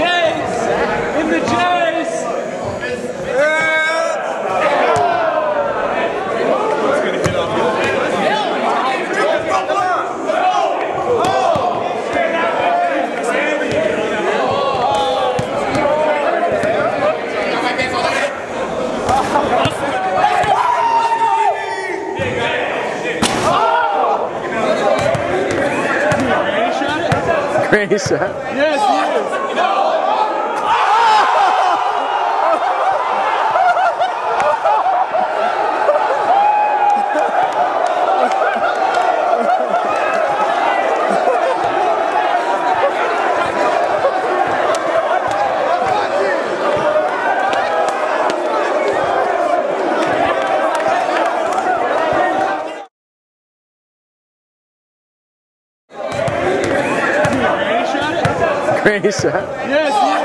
Jays! In the Jays! Granny shot? Yes, he is. Grace. yes.